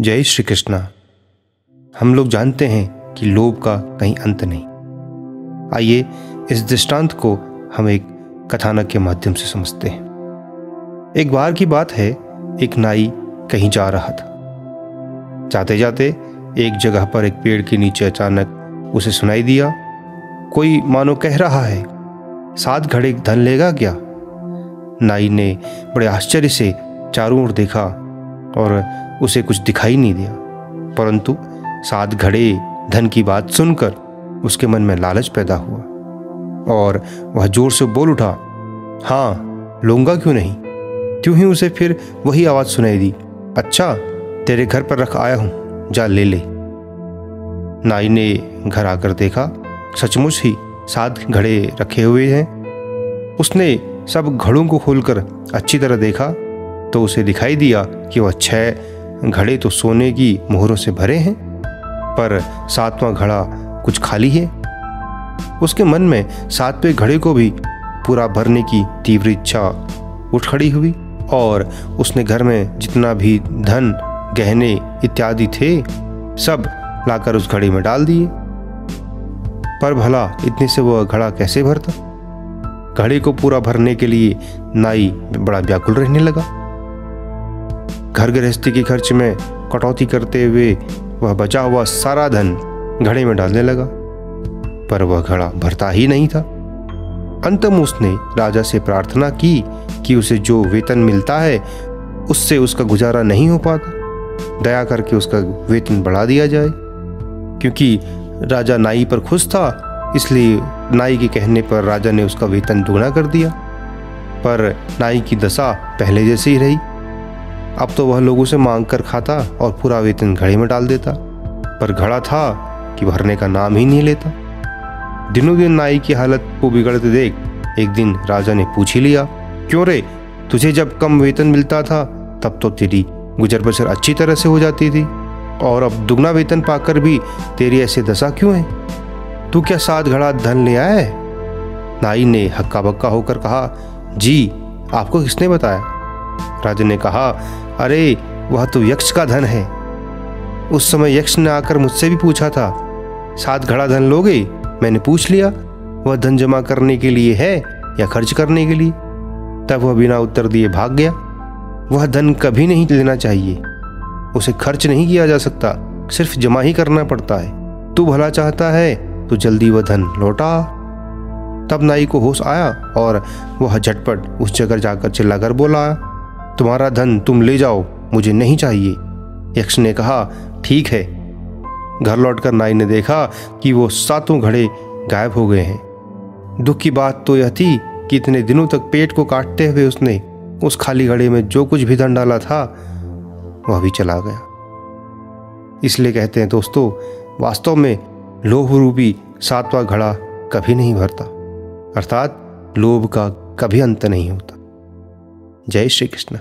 जय श्री कृष्णा। हम लोग जानते हैं कि लोभ का कहीं अंत नहीं। आइए इस दृष्टांत को हम एक कथानक के माध्यम से समझते हैं। एक बार की बात है, एक नाई कहीं जा रहा था। जाते जाते एक जगह पर एक पेड़ के नीचे अचानक उसे सुनाई दिया। कोई मानो कह रहा है सात घड़े धन लेगा क्या? नाई ने बड़े आश्चर्य से चारों ओर देखा। और उसे कुछ दिखाई नहीं दिया। परंतु सात घड़े धन की बात सुनकर उसके मन में लालच पैदा हुआ और वह ज़ोर से बोल उठा हाँ लूँगा क्यों नहीं? क्यों ही उसे फिर वही आवाज़ सुनाई दी अच्छा तेरे घर पर रख आया हूँ, जा ले ले नाई ने घर आकर देखा, सचमुच ही सात घड़े रखे हुए हैं। उसने सब घड़ों को खोलकर अच्छी तरह देखा तो उसे दिखाई दिया कि वह छह घड़े तो सोने की मोहरों से भरे हैं, पर सातवां घड़ा कुछ खाली है। उसके मन में सातवें घड़े को भी पूरा भरने की तीव्र इच्छा उठ खड़ी हुई, और उसने घर में जितना भी धन, गहने इत्यादि थे, सब लाकर उस घड़े में डाल दिए। पर भला इतने से वह घड़ा कैसे भरता? घड़े को पूरा भरने के लिए नाई बड़ा व्याकुल रहने लगा। घर गृहस्थी के खर्च में कटौती करते हुए वह बचा हुआ सारा धन घड़े में डालने लगा। पर वह घड़ा भरता ही नहीं था। अंतम उसने राजा से प्रार्थना की कि उसे जो वेतन मिलता है, उससे उसका गुजारा नहीं हो पाता। दया करके उसका वेतन बढ़ा दिया जाए। क्योंकि राजा नाई पर खुश था, इसलिए नाई के कहने पर राजा ने उसका वेतन दुगना कर दिया। पर नाई की दशा पहले जैसे ही रही। अब तो वह लोगों से मांग कर खाता और पूरा वेतन घड़े में डाल देता। पर घड़ा था कि भरने का नाम ही नहीं लेता। दिनों दिन नाई की हालत को बिगड़ते देख एक दिन राजा ने पूछ ही लिया, क्यों रे? तुझे जब कम वेतन मिलता था, तब तो तेरी गुजर बसर अच्छी तरह से हो जाती थी। और अब दुगना वेतन पाकर भी तेरी ऐसे दशा क्यों है? तू क्या सात घड़ा धन ले आया है? नाई ने हक्का बक्का होकर कहा, जी, आपको किसने बताया? राजा ने कहा अरे, वह तो यक्ष का धन है। उस समय यक्ष ने आकर मुझसे भी पूछा था, सात घड़ा धन लोगे? मैंने पूछ लिया, वह धन जमा करने के लिए है या खर्च करने के लिए? तब वह बिना उत्तर दिए भाग गया। वह धन कभी नहीं लेना चाहिए। उसे खर्च नहीं किया जा सकता, सिर्फ़ जमा ही करना पड़ता है। तू भला चाहता है तो जल्दी वह धन लौटा। तब नाई को होश आया और वह झटपट उस जगह जाकर चिल्लाकर बोला तुम्हारा धन तुम ले जाओ, मुझे नहीं चाहिए। यक्ष ने कहा, ठीक है। घर लौटकर नाई ने देखा कि वो सातों घड़े गायब हो गए हैं। दुख की बात तो यह थी कि इतने दिनों तक पेट को काटते हुए उसने उस खाली घड़े में जो कुछ भी धन डाला था, वह भी चला गया। इसलिए कहते हैं, दोस्तों, वास्तव में लोभ रूपी सातवां घड़ा कभी नहीं भरता। अर्थात लोभ का कभी अंत नहीं होता। जय श्री कृष्ण।